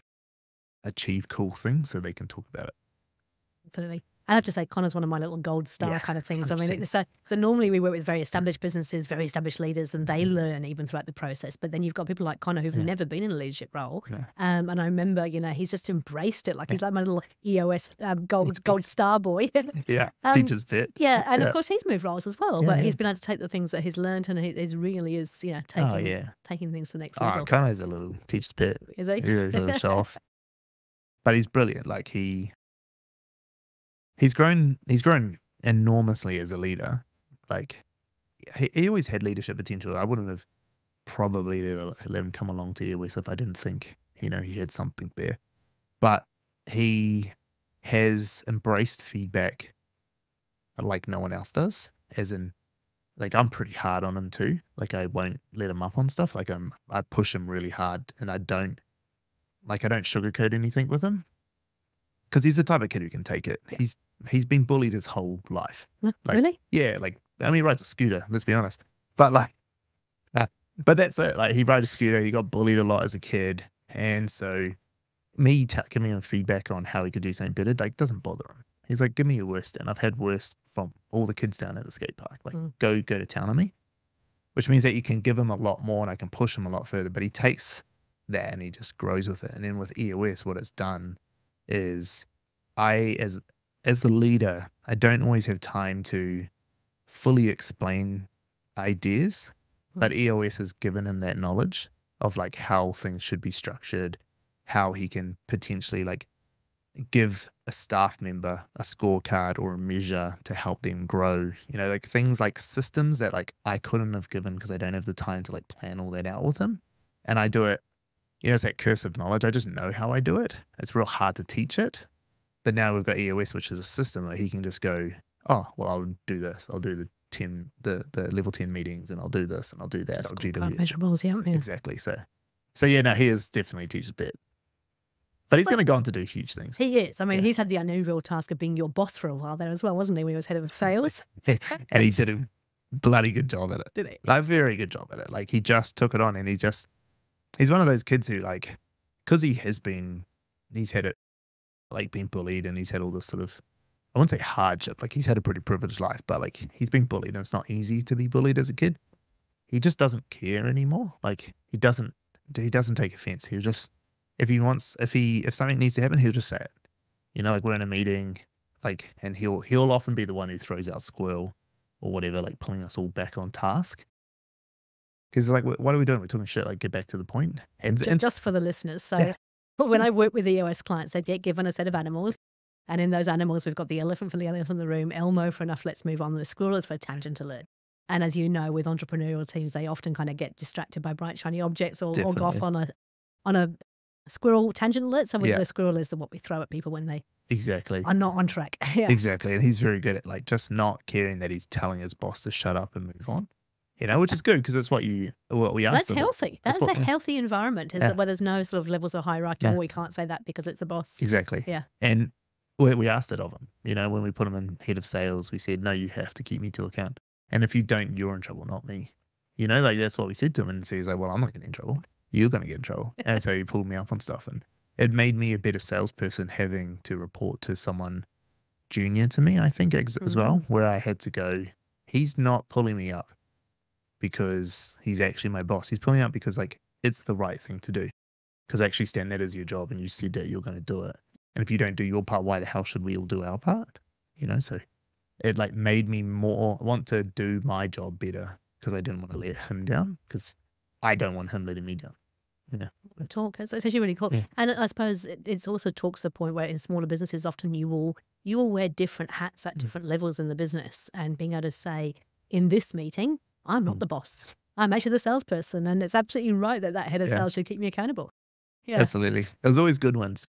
achieve cool things so they can talk about it. Absolutely. I have to say, Connor's one of my little gold star Yeah, kind of things. I mean, 100%. it's so, so normally we work with very established businesses, very established leaders, and they learn even throughout the process. But then you've got people like Connor who've Yeah. never been in a leadership role. Yeah. Um, and I remember, you know, he's just embraced it. Like he's like my little EOS um, gold gold star boy. Yeah. Um, Teachers fit. yeah, and of course he's moved roles as well. But he's been able to take the things that he's learned, and he is really is, you know, taking Oh, yeah. taking things to the next Oh, level. Connor's a little teacher's pit. Is he? He's a little show off. But he's brilliant. Like he he's grown he's grown enormously as a leader. Like he, he always had leadership potential. I wouldn't have probably let him come along to EOS if I didn't think, you know, he had something there. But he has embraced feedback like no one else does. As in like I'm pretty hard on him too. Like I won't let him up on stuff. Like I'm I push him really hard and I don't like I don't sugarcoat anything with him. Cause he's the type of kid who can take it. He's he's been bullied his whole life. Like- really? Yeah, like I mean, he rides a scooter. Let's be honest. But like, uh, but that's it. Like he rode a scooter. He got bullied a lot as a kid, and so me t- giving him feedback on how he could do something better, like doesn't bother him. He's like, give me your worst, and I've had worst from all the kids down at the skate park. Like, Mm. go go to town on me, which means that you can give him a lot more, and I can push him a lot further. But he takes that and he just grows with it. And then with EOS, what it's done is, I as as the leader, I don't always have time to fully explain ideas, Hmm. but EOS has given him that knowledge of like how things should be structured, how he can potentially like give a staff member a scorecard or a measure to help them grow. You know, like things like systems that like I couldn't have given because I don't have the time to like plan all that out with him. And I do it, you know, it's that curse of knowledge. I just know how I do it. It's real hard to teach it. But now we've got EOS, which is a system that he can just go, oh, well, I'll do this. I'll do the 10, the, the level 10 meetings and I'll do this and I'll do that. I'll GW. measurables, yeah. yeah. Exactly. So, so yeah, no, he is definitely a teacher's bit. But he's going to go on to do huge things. He is. I mean, Yeah. he's had the unusual task of being your boss for a while there as well, wasn't he? When he was head of sales, and he did a bloody good job at it. did he? Like, very good job at it. Like, he just took it on and he just, he's one of those kids who, like, because he has been, he's had it, like, been bullied and he's had all this sort of, I wouldn't say hardship, like, he's had a pretty privileged life, but, like, he's been bullied and it's not easy to be bullied as a kid. He just doesn't care anymore. Like, he doesn't, he doesn't take offense. He'll just, if he wants, if he, if something needs to happen, he'll just say it. You know, like, we're in a meeting, like, and he'll, he'll often be the one who throws out squirrel or whatever, like pulling us all back on task. Because like, what are we doing? We're talking shit. Like, get back to the point. And, Ju- and Just for the listeners. So, Yeah. But when I work with EOS clients, they get given a set of animals. And in those animals, we've got the elephant for the elephant in the room, Elmo for enough, let's move on. The squirrel is for tangent alert. And as you know, with entrepreneurial teams, they often kind of get distracted by bright, shiny objects or, go off on a on a squirrel tangent alert. So we- Yeah. the squirrel is the what we throw at people when they exactly, are not on track. yeah. exactly. And he's very good at like just not caring that he's telling his boss to shut up and move on. You know, which is good because that's what you what we asked. That's him. healthy. That's That's, what- a healthy environment, is Yeah. that where there's no sort of levels of hierarchy. Yeah. Oh, we can't say that because it's the boss. Exactly. Yeah. And we, we asked it of him. You know, when we put him in head of sales, we said, no, you have to keep me to account. And if you don't, you're in trouble, not me. You know, like that's what we said to him. And so he's like, well, I'm not getting in trouble. You're going to get in trouble. and so he pulled me up on stuff. And it made me a better salesperson having to report to someone junior to me, I think, ex- as mm. well, where I had to go, he's not pulling me up because he's actually my boss. He's pulling out because, like, it's the right thing to do. Because actually, Stan, that is your job, and you said that you're going to do it. And if you don't do your part, why the hell should we all do our part? You know, so it like made me more want to do my job better because I didn't want to let him down because I don't want him letting me down. You know? Talk. It's, it's actually really cool. Yeah. And I suppose it it's also talks to the point where in smaller businesses, often you will you will wear different hats at Mm. different levels in the business, and being able to say, in this meeting, I'm not Mm. the boss. I'm actually the salesperson, and it's absolutely right that that head of Yeah. sales should keep me accountable. Yeah. Absolutely. There was always good ones.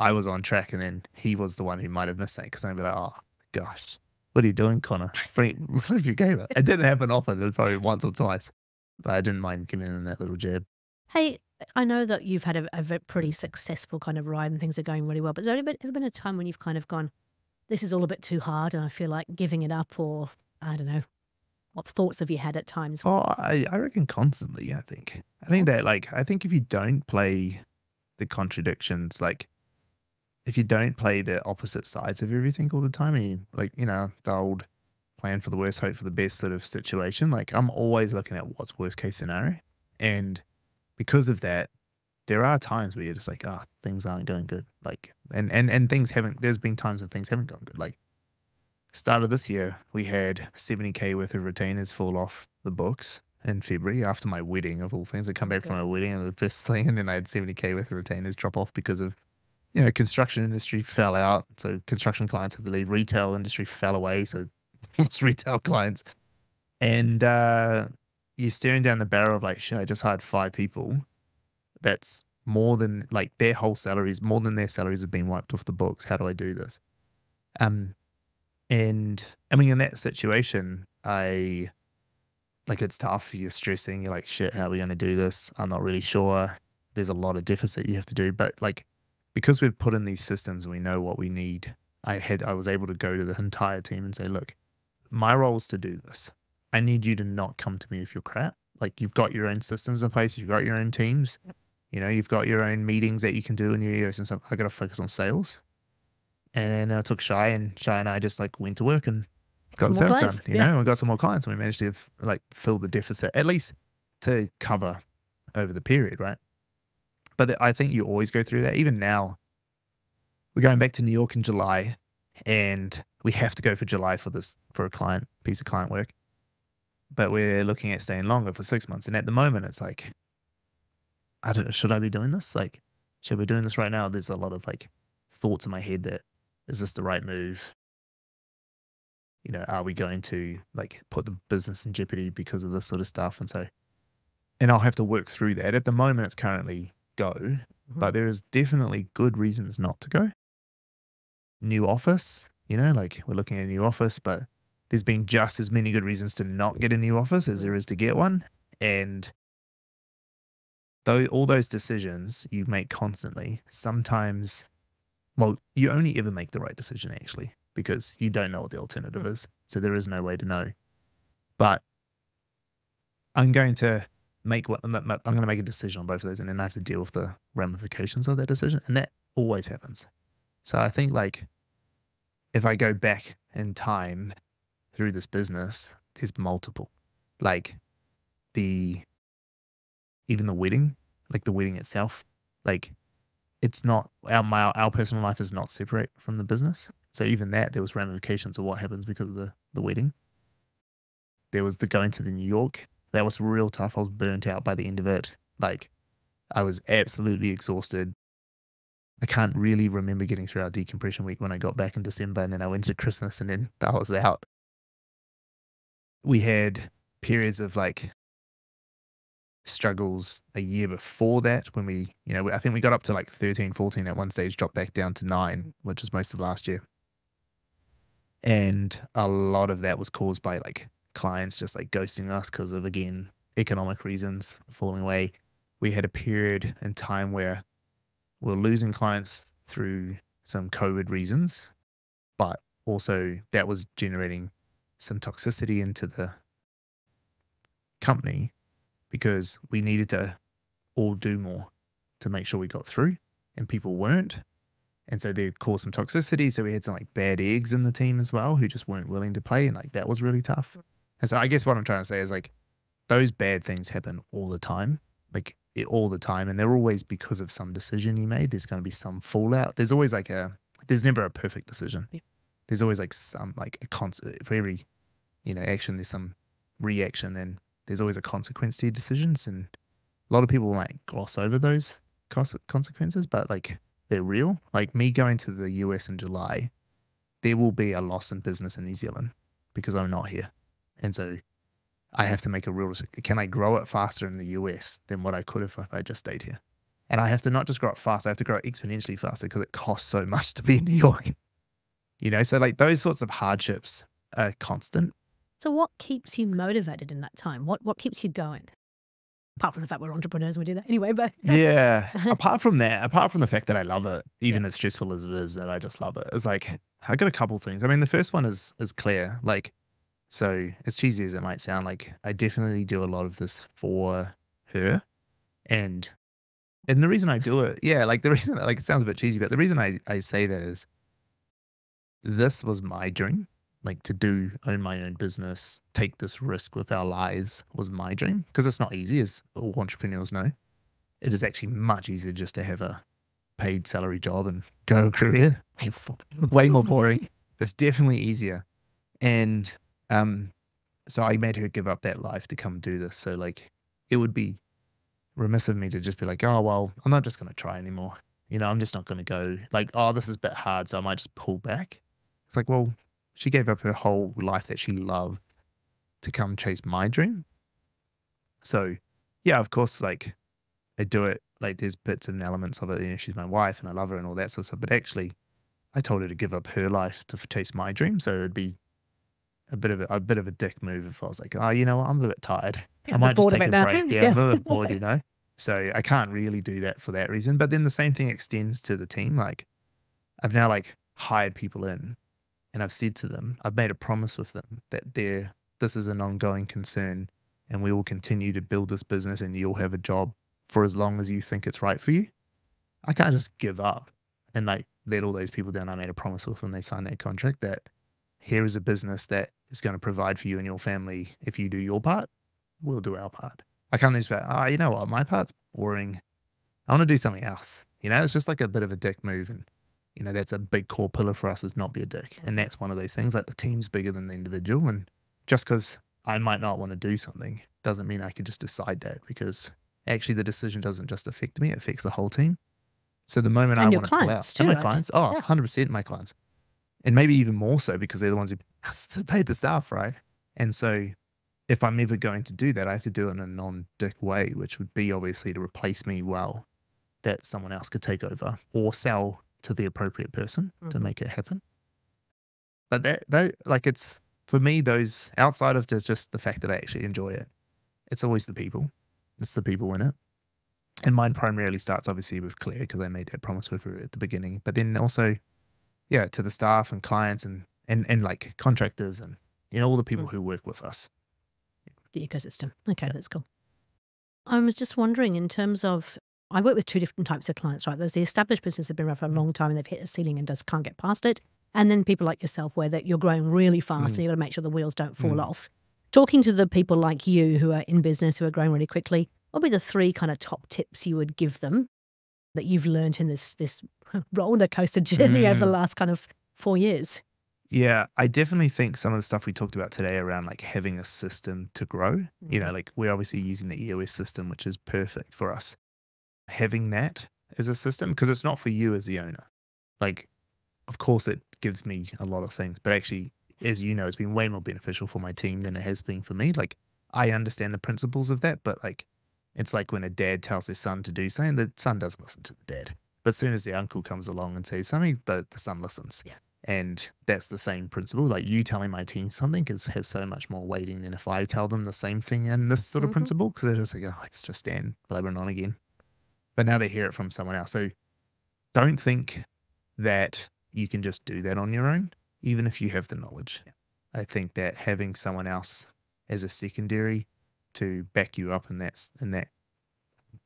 I was on track and then he was the one who might have missed that because I'd be like, oh, gosh, what are you doing, Connor? Free- Flip your game. It didn't happen often, it was probably once or twice. But I didn't mind giving him that little jab. Hey, I know that you've had a, a pretty successful kind of ride and things are going really well, but has there ever been, ever been a time when you've kind of gone, this is all a bit too hard and I feel like giving it up or, I don't know, What thoughts have you had at times? Oh, I, I reckon constantly. I think. I think that like I think if you don't play the contradictions, like if you don't play the opposite sides of everything all the time, and you like you know the old plan for the worst, hope for the best sort of situation. Like I'm always looking at what's worst case scenario, and because of that, there are times where you're just like, ah, oh, things aren't going good. Like, and and and things haven't. There's been times when things haven't gone good. Like start of this year, we had 70k worth of retainers fall off the books in February after my wedding, of all things. I come back okay. from my wedding and the first thing, and then I had 70k worth of retainers drop off because of, you know, construction industry fell out. So construction clients had to leave. Retail industry fell away. So lost retail clients. And uh, you're staring down the barrel of like, shit, I just hired five people. That's more than like their whole salaries, more than their salaries have been wiped off the books. How do I do this? Um, and I mean, in that situation, I like it's tough. You're stressing. You're like, shit, how are we going to do this? I'm not really sure. There's a lot of deficit you have to do. But like, because we've put in these systems and we know what we need, I had, I was able to go to the entire team and say, look, my role is to do this. I need you to not come to me if you're crap. Like, you've got your own systems in place. You've got your own teams. You know, you've got your own meetings that you can do in your years and stuff. I got to focus on sales. And then I took Shy, and Shy and I just like went to work and got some sales done. You yeah. know, we got some more clients, and we managed to like fill the deficit at least to cover over the period, right? But I think you always go through that. Even now, we're going back to New York in July, and we have to go for July for this for a client piece of client work. But we're looking at staying longer for six months, and at the moment, it's like, I don't know, should I be doing this? Like, should we be doing this right now? There's a lot of like thoughts in my head that is this the right move? You know, are we going to like put the business in jeopardy because of this sort of stuff? And so, and I'll have to work through that. At the moment, it's currently go, mm-hmm. but there is definitely good reasons not to go. New office, you know, like we're looking at a new office, but there's been just as many good reasons to not get a new office as there is to get one. And though all those decisions you make constantly, sometimes well, you only ever make the right decision actually because you don't know what the alternative is. So there is no way to know. But I'm going to make what I'm going to make a decision on both of those and then I have to deal with the ramifications of that decision. And that always happens. So I think like if I go back in time through this business, there's multiple. Like the even the wedding, like the wedding itself, like it's not our my, our personal life is not separate from the business. So even that, there was ramifications of what happens because of the the wedding. There was the going to the New York. That was real tough. I was burnt out by the end of it. Like I was absolutely exhausted. I can't really remember getting through our decompression week when I got back in December and then I went to Christmas and then I was out. We had periods of like struggles a year before that when we, you know, I think we got up to like 13, 14 at one stage, dropped back down to nine, which was most of last year. And a lot of that was caused by like clients just like ghosting us because of, again, economic reasons falling away. We had a period in time where we we're losing clients through some COVID reasons, but also that was generating some toxicity into the company because we needed to all do more to make sure we got through and people weren't. And so they caused some toxicity. So we had some like bad eggs in the team as well who just weren't willing to play. And like that was really tough. And so I guess what I'm trying to say is like those bad things happen all the time, like it, all the time. And they're always because of some decision you made. There's going to be some fallout. There's always like a, there's never a perfect decision. Yeah. There's always like some, like a constant, for every, you know, action, there's some reaction. And there's always a consequence to your decisions, and a lot of people might gloss over those consequences, but like they're real. Like me going to the US in July, there will be a loss in business in New Zealand because I'm not here, and so I have to make a real. Can I grow it faster in the US than what I could have if I just stayed here? And I have to not just grow it fast, I have to grow it exponentially faster because it costs so much to be in New York. You know, so like those sorts of hardships are constant. So, what keeps you motivated in that time? What what keeps you going? Apart from the fact we're entrepreneurs, and we do that anyway. But yeah, apart from that, apart from the fact that I love it, even yeah. as stressful as it is, that I just love it. It's like I got a couple things. I mean, the first one is is clear. Like So as cheesy as it might sound, like I definitely do a lot of this for her, and and the reason I do it, yeah, like the reason, like it sounds a bit cheesy, but the reason I I say that is this was my dream, like to do own my own business, take this risk with our lives was my dream because it's not easy, as all entrepreneurs know. It is actually much easier just to have a paid salary job and go career. Way more boring. It's definitely easier. And um, so I made her give up that life to come do this. So like it would be remiss of me to just be like, oh well, I'm not just gonna try anymore. You know, I'm just not gonna go like, oh, this is a bit hard, so I might just pull back. It's like, well, she gave up her whole life that she loved to come chase my dream. So yeah, of course, like I do it like there's bits and elements of it. You know, she's my wife and I love her and all that sort of stuff. But actually, I told her to give up her life to chase my dream. So it'd be a bit of a, a bit of a dick move if I was like, oh, you know what, I'm a bit tired. Yeah, I might just take a now. break. Yeah, yeah. I'm a bit bored, you know. So I can't really do that for that reason. But then the same thing extends to the team. Like I've now like hired people in, and I've said to them, I've made a promise with them that they're this is an ongoing concern, and we will continue to build this business, and you'll have a job for as long as you think it's right for you. I can't just give up and like let all those people down I made a promise with them when they signed that contract that here is a business that is going to provide for you and your family if you do your part, we'll do our part. I can't just be oh, you know what, my part's boring. I want to do something else. You know, it's just like a bit of a dick move. And, you know, that's a big core pillar for us is not be a dick. And mm-hmm. that's one of those things like the team's bigger than the individual. And just because I might not want to do something doesn't mean I can just decide that because actually the decision doesn't just affect me, it affects the whole team. So the moment and I want to pull out, too, and my clients, oh, Yeah. 100% my clients. And maybe even more so because they're the ones who paid the staff, right? And so if I'm ever going to do that, I have to do it in a non dick way, which would be obviously to replace me well that someone else could take over or sell to the appropriate person to Mhm. make it happen. But that, that, like, it's for me, those outside of just, just the fact that I actually enjoy it, it's always the people. It's the people in it. And mine primarily starts obviously with Claire because I made that promise with her at the beginning. But then also, yeah, to the staff and clients and and and like contractors and you know all the people Mm. who work with us. the ecosystem. Okay, that's cool. I was just wondering in terms of I work with two different types of clients, right? There's the established business that have been around for a long time and they've hit a ceiling and just can't get past it. And then people like yourself where that you're growing really fast Mm. and you've got to make sure the wheels don't fall Mm. off. Talking to the people like you who are in business who are growing really quickly, what would be the three kind of top tips you would give them that you've learned in this this roller coaster journey over the Mm. last kind of four years? Yeah, I definitely think some of the stuff we talked about today around like having a system to grow, you know, like we're obviously using the EOS system, which is perfect for us. Having that as a system, because it's not for you as the owner. Like, of course, it gives me a lot of things, but actually, as you know, it's been way more beneficial for my team than it has been for me. Like, I understand the principles of that, but like, it's like when a dad tells his son to do something, the son doesn't listen to the dad. But as soon as the uncle comes along and says something, the, the son listens. Yeah. And that's the same principle. Like you telling my team something is, has so much more weighting than if I tell them the same thing in this sort of Mhm. principle because they're just like, oh, it's just Dan blabbering on again. But now they hear it from someone else. So don't think that you can just do that on your own, even if you have the knowledge. I think that having someone else as a secondary to back you up in that in that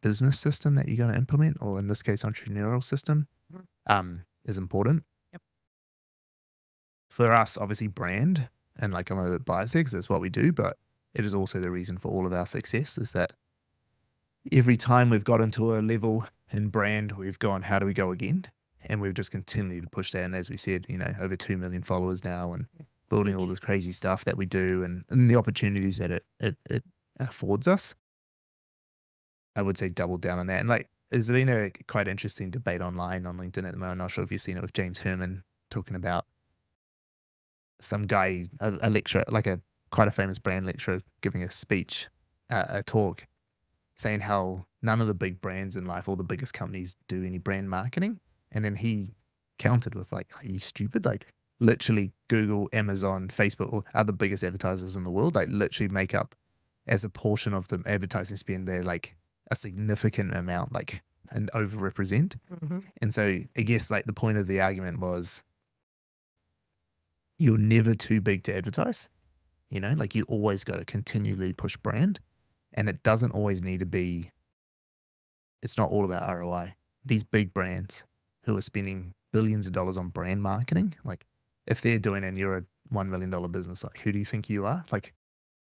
business system that you're going to implement, or in this case, entrepreneurial system, Mhm. um, is important. Yep. For us, obviously, brand and like I'm a bit biased because that's what we do, but it is also the reason for all of our success. Is that every time we've got into a level in brand, we've gone, how do we go again? And we've just continued to push that. And as we said, you know, over 2 million followers now and building all this crazy stuff that we do and, and the opportunities that it, it, it affords us. I would say double down on that. And like, there's been a quite interesting debate online on LinkedIn at the moment. I'm not sure if you've seen it with James Hurman talking about some guy, a, a lecturer, like a quite a famous brand lecturer, giving a speech, uh, a talk, saying how none of the big brands in life, all the biggest companies, do any brand marketing. And then he countered with like, "Are you stupid? Like, literally, Google, Amazon, Facebook, all are the biggest advertisers in the world. Like, literally make up as a portion of the advertising spend. They're like a significant amount, like, and overrepresent. Mm-hmm. And so I guess like the point of the argument was you're never too big to advertise. You know, like you always got to continually push brand, and it doesn't always need to be. It's not all about ROI. These big brands who are spending billions of dollars on brand marketing, like if they're doing it and you're a one million dollar business, like who do you think you are? Like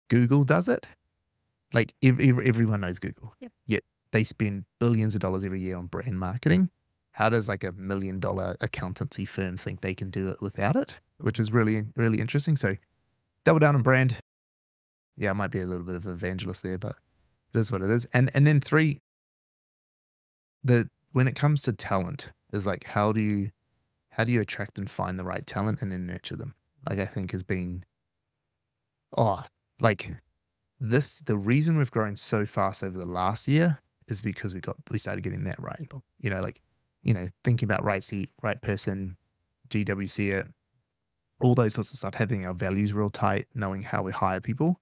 Google does it. Like ev- ev- everyone knows Google. Yep. Yet they spend billions of dollars every year on brand marketing. How does like a million dollar accountancy firm think they can do it without it? Which is really, really interesting. So double down on brand. Yeah, I might be a little bit of evangelist there, but it is what it is. And and then three, the when it comes to talent, is like how do you how do you attract and find the right talent and then nurture them? Like I think has been oh, like this the reason we've grown so fast over the last year is because we got we started getting that right. You know, like, you know, thinking about right seat, right person, GWC it, all those sorts of stuff, having our values real tight, knowing how we hire people.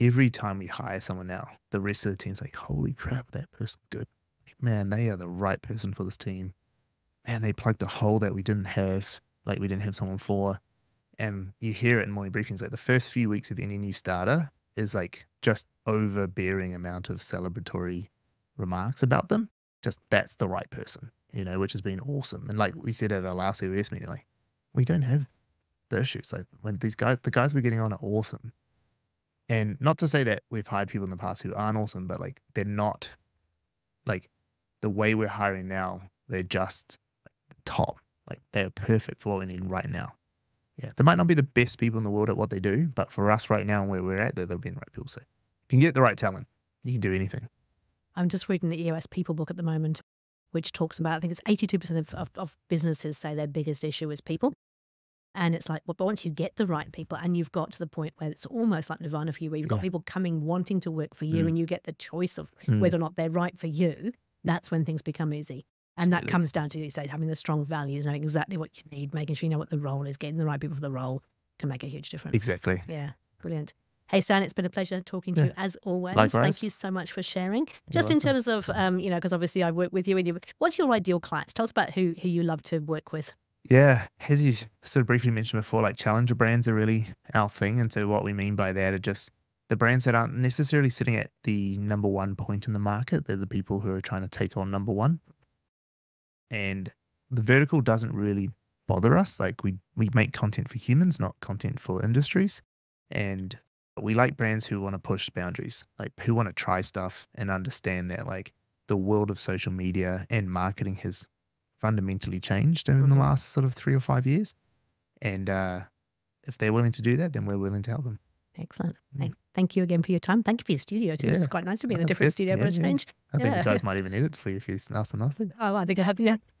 Every time we hire someone now, the rest of the team's like, holy crap, that person's good. Man, they are the right person for this team. Man, they plugged a hole that we didn't have, like we didn't have someone for. And you hear it in morning briefings, like the first few weeks of any new starter is like just overbearing amount of celebratory remarks about them. Just that's the right person, you know, which has been awesome. And like we said at our last COS meeting, like we don't have the issues. Like when these guys, the guys we're getting on are awesome. And not to say that we've hired people in the past who aren't awesome, but like they're not like the way we're hiring now, they're just top. Like they're perfect for what we need right now. Yeah. They might not be the best people in the world at what they do, but for us right now and where we're at, they'll be the right people. So if you can get the right talent, you can do anything. I'm just reading the EOS People book at the moment, which talks about, I think it's 82% of, of, of businesses say their biggest issue is people. And it's like, well, but once you get the right people and you've got to the point where it's almost like Nirvana for you, where you've got Yeah. people coming wanting to work for you Mm. and you get the choice of Mm. whether or not they're right for you, that's when things become easy. And that comes down to, you say, having the strong values, knowing exactly what you need, making sure you know what the role is, getting the right people for the role can make a huge difference. Exactly. Yeah, brilliant. Hey, Stan, it's been a pleasure talking to Yeah. you as always. Likewise. Thank you so much for sharing. Just in welcome. terms of, um, you know, because obviously I work with you and you, what's your ideal client? Tell us about who, who you love to work with. Yeah, as you sort of briefly mentioned before, like challenger brands are really our thing. And so what we mean by that are just the brands that aren't necessarily sitting at the number one point in the market. They're the people who are trying to take on number one. And the vertical doesn't really bother us. Like we we make content for humans, not content for industries. And we like brands who want to push boundaries, like who want to try stuff and understand that like the world of social media and marketing has fundamentally changed in the Mhm. last sort of three or five years. And uh, if they're willing to do that, then we're willing to help them. Excellent. Mm. Thank you again for your time. Thank you for your studio too. Yeah. It's quite nice to be in a different good. studio for Yeah, a yeah. change. I think you guys might even need it for you if you ask them nothing. Oh, I think I have. Yeah.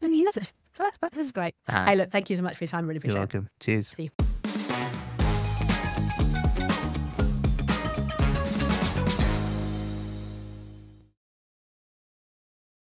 This is great. Hey, look, thank you so much for your time. Really appreciate You're it. welcome. Cheers. See you.